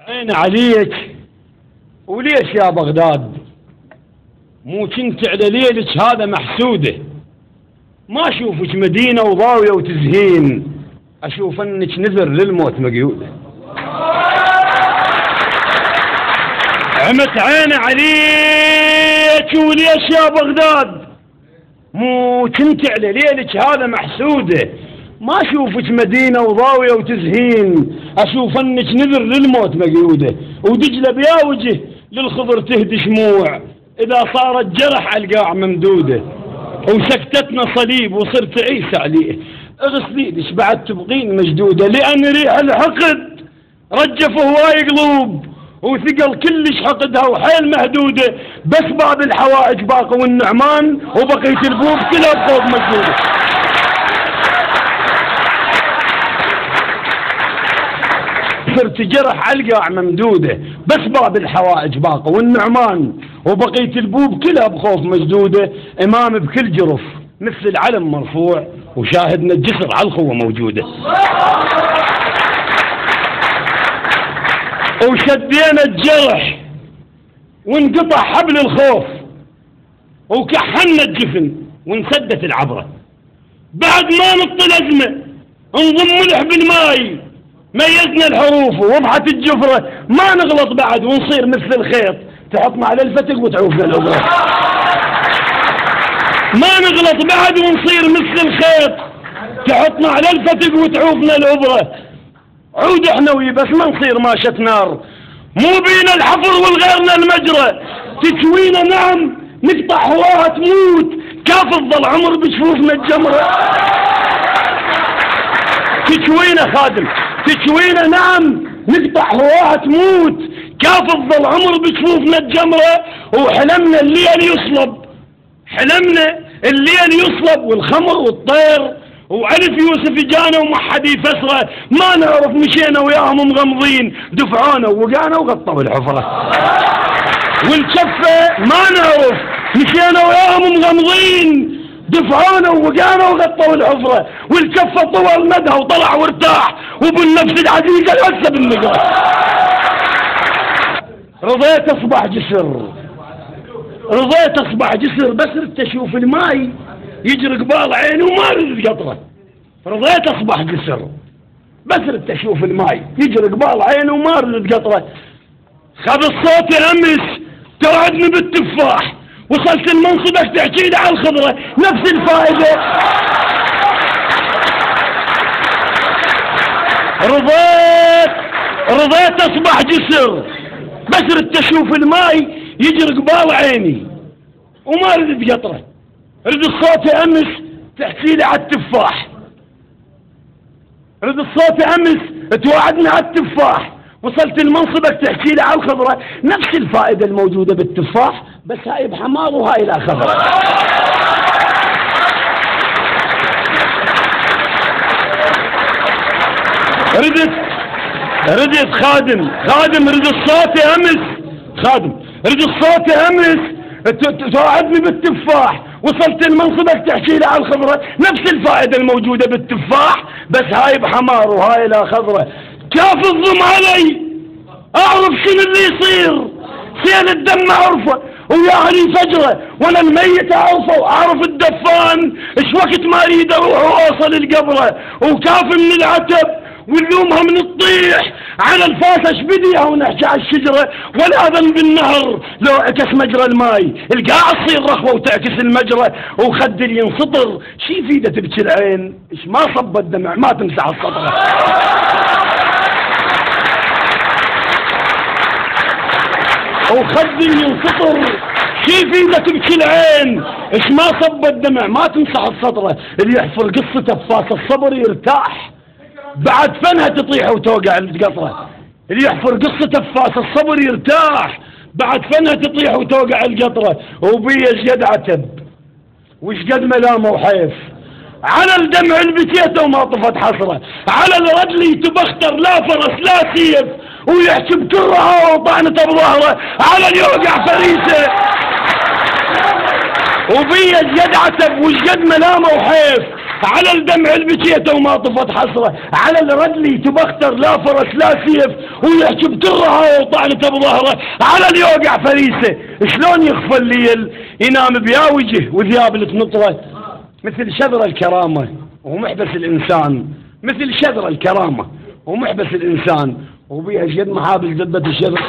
عين عليك. وليش يا بغداد؟ مو كنت على ليلك هذا محسوده. ما أشوفك مدينة وضاوية وتزهين. أشوف أنك نذر للموت مقيودة. عمت عيني عليك وليش يا بغداد؟ مو كنت على ليلك هذا محسوده. ما أشوفك مدينة وضاوية وتزهين. أشوف أنك نذر للموت مقيودة. ودجله بيا وجه للخضر تهدي شموع. إذا صارت جرح ألقاع ممدودة. وسكتتنا صليب وصرت عيسى عليه. اغسلي إيدك بعد تبقين مشدوده لأن ريح الحقد رجف هواي قلوب. وثقل كلش حقدها وحيل مهدودة. بس باب الحوائج باقي والنعمان وبقية البوب كلها بخوف مشدوده صرت جرح على القاع ممدودة. بس باب الحوائج باقي. والنعمان وبقية البوب كلها بخوف مشدودة. إمام بكل جرف. مثل العلم مرفوع. وشاهدنا الجسر على الخوه موجودة. وشدينا الجرح. وانقطع حبل الخوف. وكحنا الجفن. وانسدت العبرة. بعد ما نطي الأزمة نضم ملح بالماي ميزنا الحروف ووضحت الجفرة. ما نغلط بعد ونصير مثل الخيط. تحطنا على الفتق وتعوفنا الأبرة ما نغلط بعد ونصير مثل الخيط. تحطنا على الفتق وتعوفنا الأبرة عود إحنا وي بس ما نصير ماشة نار. مو بينا الحفر والغيرنا المجرى. تكوينا نعم نقطع هواها تموت. كاف تظل عمر بجفوفنا الجمرة. تكوينا خادم. تكوينا نعم. نقطع هواها تموت. كاف تظل عمر بجفوفنا الجمرة وحلمنا الليل يصلب. حلمنا الليل يصلب والخمر والطير. وعرف يوسف جانا وما حد يفسره. ما نعرف مشينا وياهم مغمضين. دفعونا ووقعنا وغطوا الحفرة. والكفة ما نعرف. مشينا وياهم مغمضين. دفعونا ووقعنا وغطوا الحفرة والكفة طول مدها وطلع وارتاح وبالنفس العزيزة هسه بالنقرة. رضيت أصبح جسر. رضيت أصبح جسر بس ردت أشوف الماي يجري قبال عيني وما ارد قطرة. رضيت أصبح جسر بس ردت أشوف الماي يجري قبال عيني وما ارد قطرة. خذ الصوت امس توعدني بالتفاح. وصلت المنصبك تحكي لي على الخضره نفس الفائدة. رضيت. رضيت أصبح جسر. بس ردت أشوف الماي يجري قبال عيني. وما ردت قطره رد الصوت أمس تحكي لي على التفاح. رد الصوت أمس توعدني على التفاح. وصلت لمنصبك تحكي لي على الخضرة. نفس الفائدة الموجودة بالتفاح بس هاي بحمار وهاي لا خضرة. ردت ردت خادم. خادم رد الصوت أمس. خادم رد الصوت أمس. توعدني بالتفاح. وصلت لمنصبك تحكي لي على الخضرة. نفس الفائدة الموجودة بالتفاح بس هاي بحمار وهاي لا خضرة. كاف الظلم علي. أعرف شنو اللي يصير. سيل الدم اعرفه ويا فجرة وأنا الميت اعرفه وأعرف الدفان. إيش وقت ما أريد أروح وأوصل القبرة؟ وكاف من العتب واللومها من الطيح على الفاسة بديها ونحكي على الشجرة ولا ذنب النهر لو عكس مجرى الماي القاع تصير رخوة وتعكس المجرى وخد ينسطر شي فيده تبكي العين إيش ما صب الدمع ما تمسح السطرة وخد ينسطر شي فيده تبكي العين إيش ما صب الدمع ما تمسح السطرة اللي يحفر قصته بفاس الصبر يرتاح. بعد فنها تطيح وتوقع القطرة اللي يحفر قصة تفاس الصبر يرتاح. بعد فنها تطيح وتوقع القطرة وبي قد عتب؟ وش قد ملامه وحيف؟ على الدمع اللي بكيته وما طفت حسرة على الرجل تبختر لا فرس لا سيف. ويحكي بكرها وطعنته بظهره على اللي يوقع فريسه. وبي قد عتب قد ملامه وحيف. على الدمع البكيته وما طفت حسره على الردلي تبختر لا فرس لا سيف. ويحكي بكرها وطعنته بظهره على اللي يوقع فريسه. شلون يخفى الليل ينام بياوجه وذياب التنطرة؟ مثل شذر الكرامة. ومحبس الإنسان. مثل شذر الكرامة. ومحبس الإنسان. شد محابل زبة الشذر